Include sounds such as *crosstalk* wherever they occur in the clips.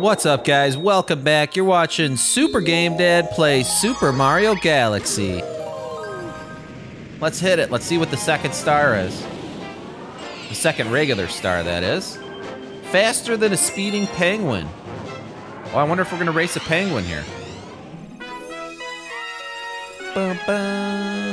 What's up, guys? Welcome back. You're watching Super Game Dad play Super Mario Galaxy. Let's hit it. Let's see what the second star is. The second regular star, that is. Faster than a speeding penguin. Oh, I wonder if we're gonna race a penguin here. Bum, bum.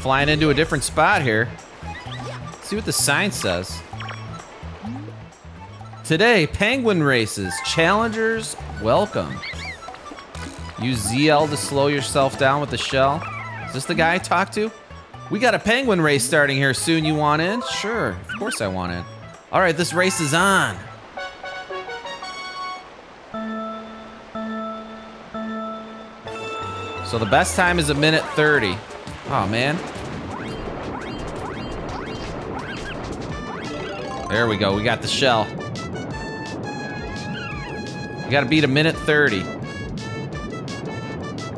Flying into a different spot here. See what the sign says. Today, penguin races. Challengers, welcome. Use ZL to slow yourself down with the shell. Is this the guy I talked to? We got a penguin race starting here soon. You want in? Sure, of course I want in. All right, this race is on. So the best time is a minute 30. Oh, man. There we go. We got the shell. We got to beat a minute 30.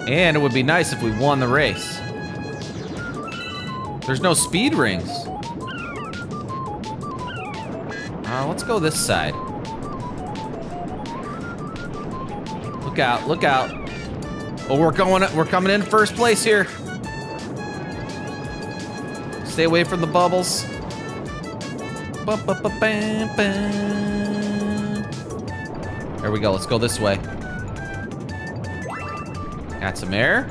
And it would be nice if we won the race. There's no speed rings. Uh, let's go this side. Look out, look out. Oh, we're going, we're coming in first place here. Stay away from the bubbles. There we go, let's go this way. Got some air.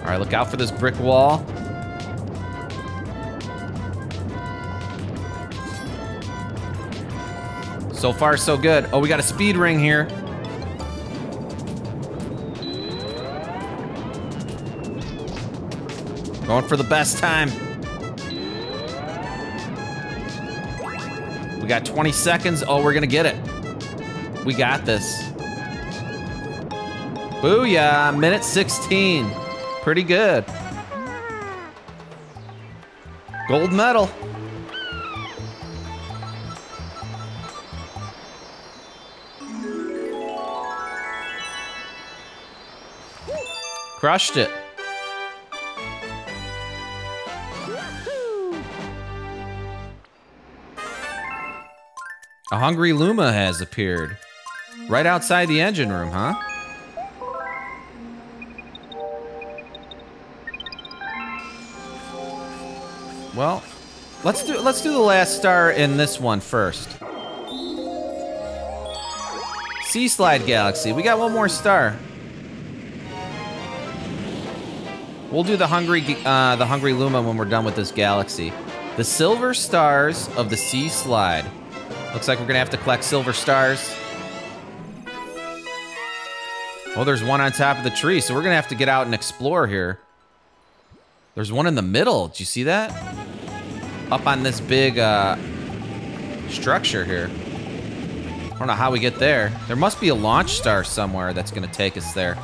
All right, look out for this brick wall. So far, so good. Oh, we got a speed ring here. Going for the best time. We got 20 seconds. Oh, we're gonna get it. We got this. Booyah, minute 16. Pretty good. Gold medal. Crushed it. Hungry Luma has appeared. Right outside the engine room, huh? Well, let's do let's do the last star in this one first. Sea Slide Galaxy. We got one more star. We'll do the hungry uh, the hungry Luma when we're done with this galaxy. The silver stars of the Sea Slide. Looks like we're gonna have to collect silver stars. Oh, there's one on top of the tree, so we're gonna have to get out and explore here. There's one in the middle. Do you see that? Up on this big uh, structure here. I don't know how we get there. There must be a launch star somewhere that's gonna take us there.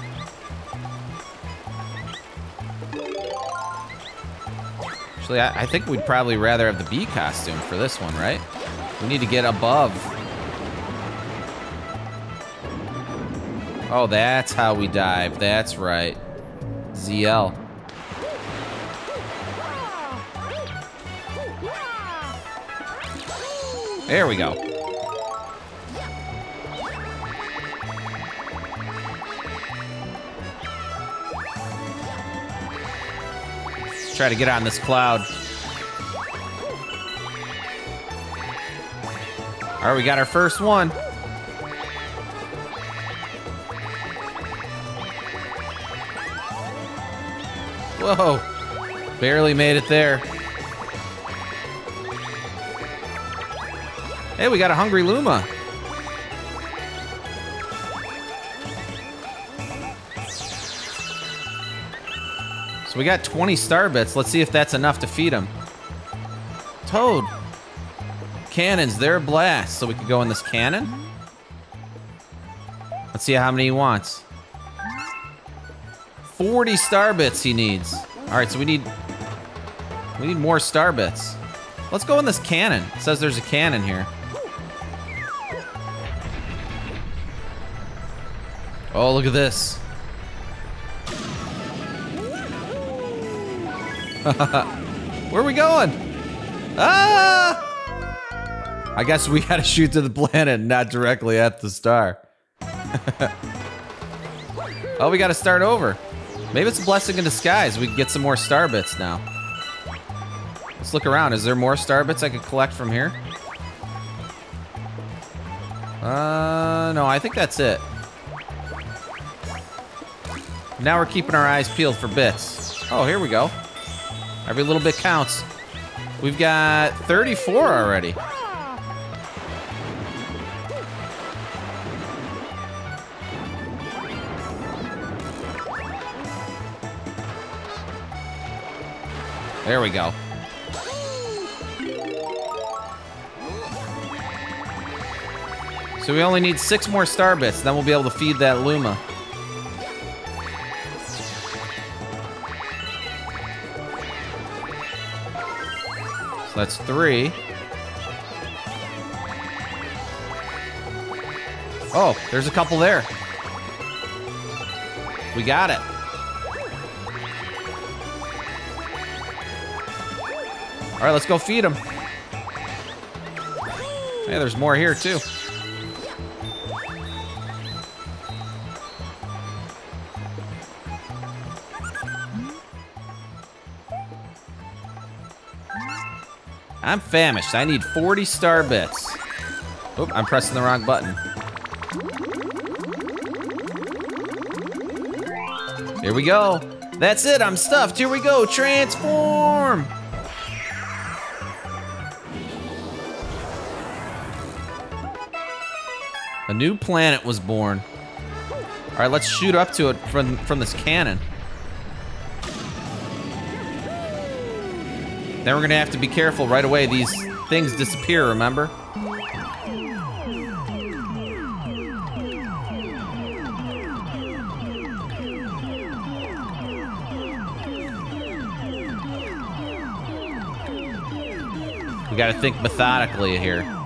Actually, I, I think we'd probably rather have the bee costume for this one, right? We need to get above. Oh, that's how we dive. That's right. ZL. There we go. Try to get on this cloud. All right, we got our first one. Whoa. Barely made it there. Hey, we got a hungry Luma. So we got 20 star bits. Let's see if that's enough to feed him. Toad. Cannons, they're blast. So we could go in this cannon. Let's see how many he wants. 40 star bits he needs. All right, so we need we need more star bits. Let's go in this cannon. It says there's a cannon here. Oh, look at this. *laughs* Where are we going? Ah! I guess we gotta shoot to the planet, not directly at the star. *laughs* oh, we gotta start over. Maybe it's a blessing in disguise. We can get some more star bits now. Let's look around. Is there more star bits I could collect from here? Uh, no, I think that's it. Now we're keeping our eyes peeled for bits. Oh, here we go. Every little bit counts. We've got 34 already. There we go. So we only need six more star bits, then we'll be able to feed that Luma. So that's three. Oh, there's a couple there. We got it. All right, let's go feed them. Hey, there's more here too. I'm famished. I need 40 star bits. Oop, I'm pressing the wrong button. Here we go. That's it, I'm stuffed. Here we go, transform! New planet was born. All right, let's shoot up to it from, from this cannon. Then we're gonna have to be careful right away. These things disappear, remember? We gotta think methodically here.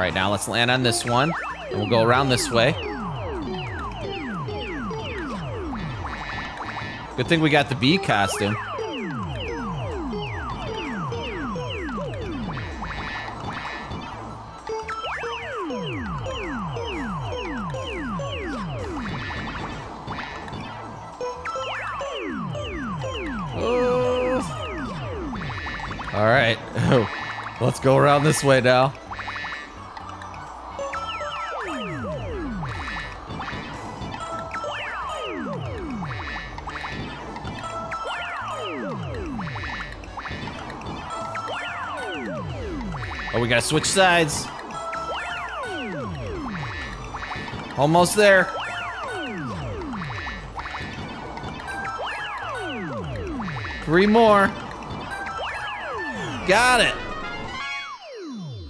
Right, now let's land on this one, and we'll go around this way. Good thing we got the bee costume. All right, *laughs* let's go around this way now. Gotta switch sides. Almost there. Three more. Got it.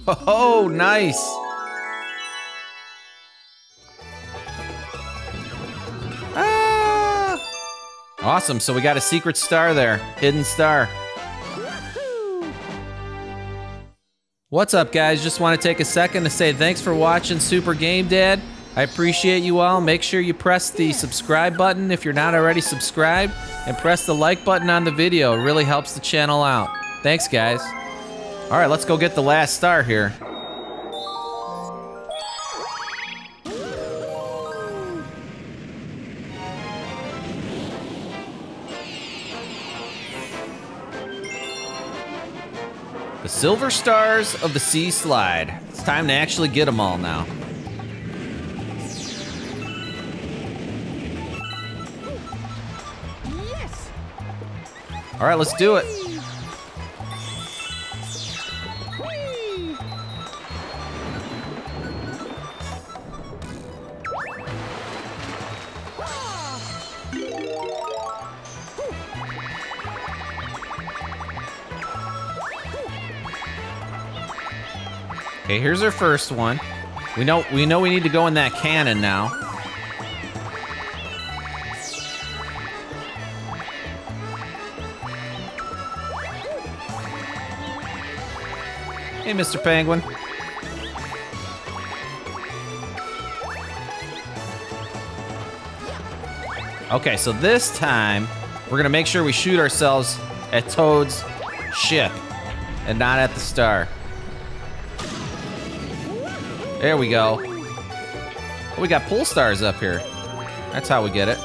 Oh, nice. Ah. Awesome. So we got a secret star there. Hidden star. What's up, guys? Just want to take a second to say thanks for watching Super Game Dad. I appreciate you all. Make sure you press the subscribe button if you're not already subscribed, and press the like button on the video. It really helps the channel out. Thanks, guys. All right, let's go get the last star here. Silver Stars of the Sea Slide. It's time to actually get them all now. Yes! All right, let's do it. Okay, here's our first one. We know we know we need to go in that cannon now. Hey, Mr. Penguin. Okay, so this time, we're gonna make sure we shoot ourselves at Toad's ship and not at the star. There we go. Oh, we got pull stars up here. That's how we get it.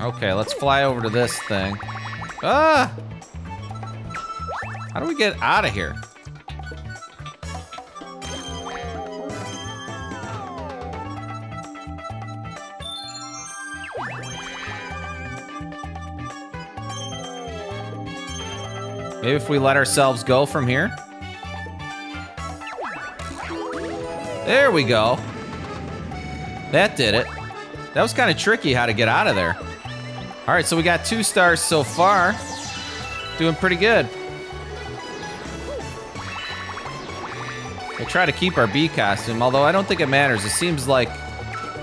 Okay, let's fly over to this thing. Ah! How do we get out of here? Maybe if we let ourselves go from here? There we go. That did it. That was kind of tricky how to get out of there. All right, so we got two stars so far. Doing pretty good. We'll try to keep our bee costume, although I don't think it matters. It seems like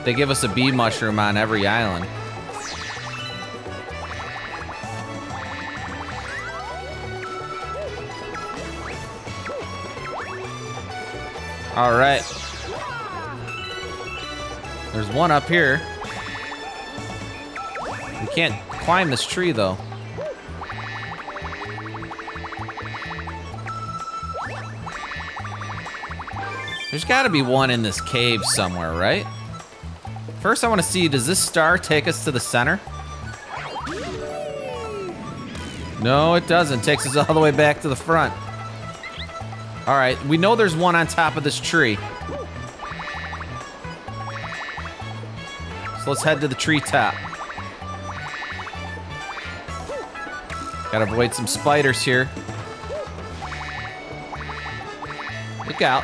they give us a bee mushroom on every island. All right. There's one up here. We can't climb this tree, though. There's got to be one in this cave somewhere, right? First, I want to see, does this star take us to the center? No, it doesn't. Takes us all the way back to the front. All right, we know there's one on top of this tree. So let's head to the treetop. Gotta avoid some spiders here. Look out.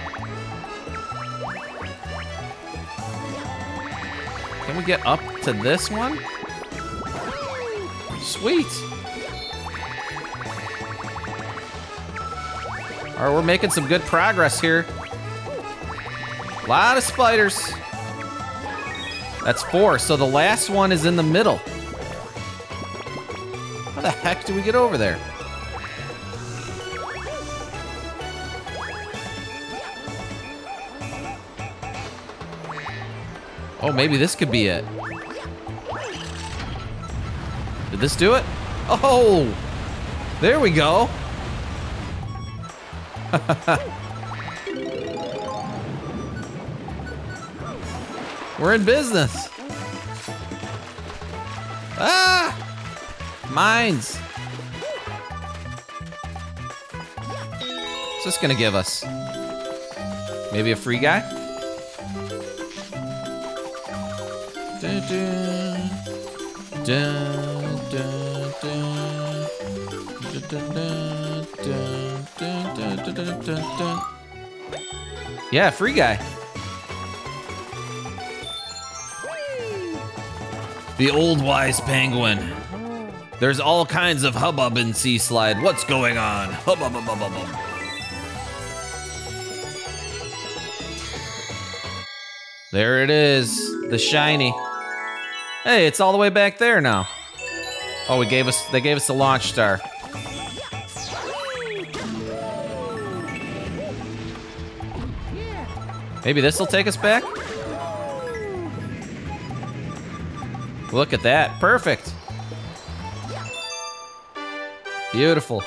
Can we get up to this one? Sweet. All right, we're making some good progress here. A lot of spiders. That's four, so the last one is in the middle. How the heck do we get over there? Oh, maybe this could be it. Did this do it? Oh, there we go. *laughs* We're in business. Ah! Mines. What's this gonna give us? Maybe a free guy? Dun, dun. Dun, dun, dun. Yeah, free guy. The old wise penguin. There's all kinds of hubbub in Sea Slide. What's going on? Hubbub, hubbub, hubbub. There it is, the shiny. Hey, it's all the way back there now. Oh, we gave us they gave us the launch star. Maybe this will take us back? Look at that. Perfect. Beautiful.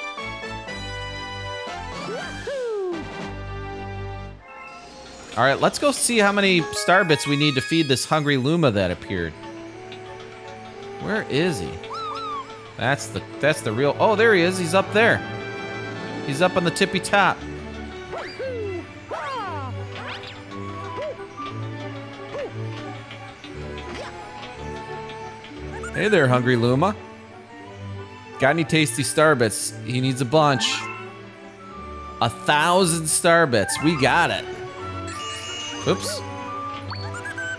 All right, let's go see how many star bits we need to feed this hungry Luma that appeared. Where is he? That's the that's the real. Oh, there he is. He's up there. He's up on the tippy top. Hey there, hungry Luma. Got any tasty starbits? He needs a bunch. A thousand starbits. We got it. Oops.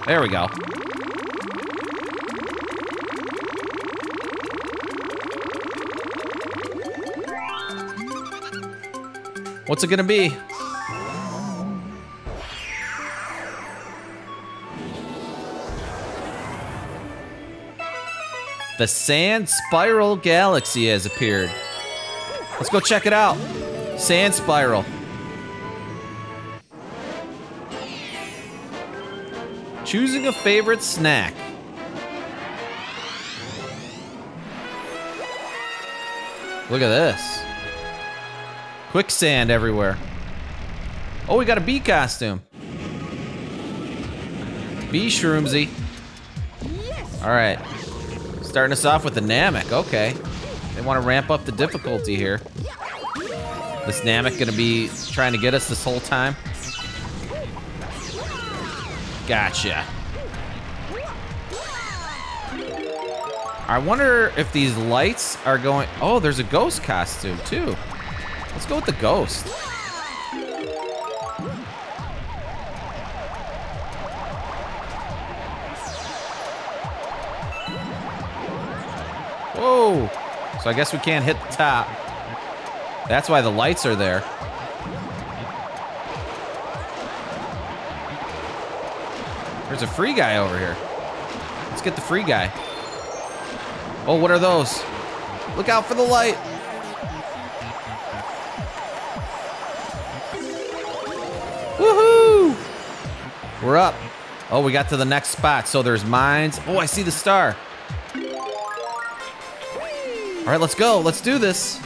There we go. What's it gonna be? The Sand Spiral Galaxy has appeared. Let's go check it out. Sand Spiral. Choosing a favorite snack. Look at this. Quicksand everywhere. Oh, we got a bee costume. Bee Shroomsy. All right. Starting us off with the Namek. Okay. They want to ramp up the difficulty here. This Namek gonna be trying to get us this whole time? Gotcha. I wonder if these lights are going... Oh, there's a ghost costume, too. Let's go with the ghost. I guess we can't hit the top. That's why the lights are there. There's a free guy over here. Let's get the free guy. Oh, what are those? Look out for the light. Woohoo! We're up. Oh, we got to the next spot. So there's mines. Oh, I see the star. All right, let's go. Let's do this.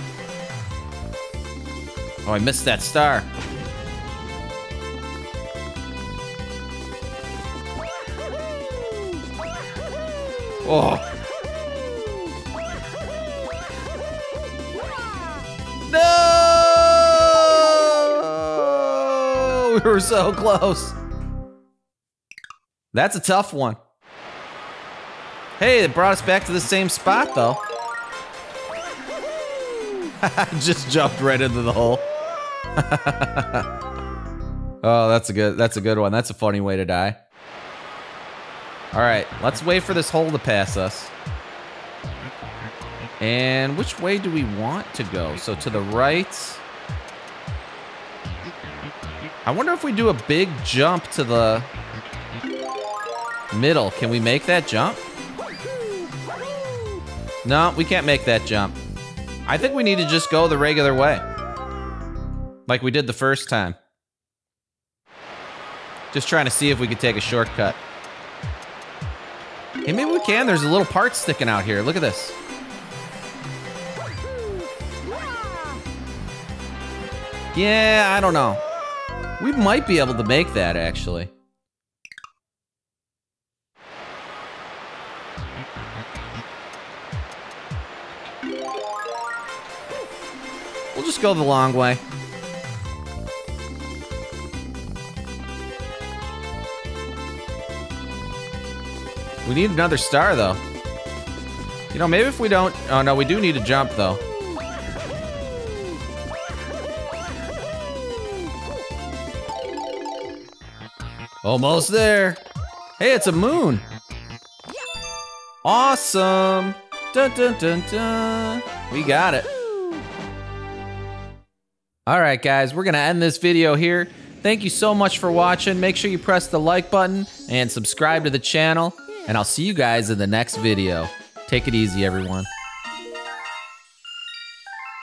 Oh, I missed that star. Oh. No! *laughs* We were so close. That's a tough one. Hey, it brought us back to the same spot, though. *laughs* Just jumped right into the hole. *laughs* oh, that's a good that's a good one. That's a funny way to die. All right, let's wait for this hole to pass us. And which way do we want to go? So to the right. I wonder if we do a big jump to the middle. Can we make that jump? No, we can't make that jump. I think we need to just go the regular way. Like we did the first time. Just trying to see if we could take a shortcut. Hey, maybe we can. There's a little part sticking out here. Look at this. Yeah, I don't know. We might be able to make that, actually. Just go the long way. We need another star, though. You know, maybe if we don't... Oh, no, we do need to jump, though. Almost there. Hey, it's a moon. Awesome. Dun, dun, dun, dun. We got it. All right, guys, we're going to end this video here. Thank you so much for watching. Make sure you press the like button and subscribe to the channel. And I'll see you guys in the next video. Take it easy, everyone.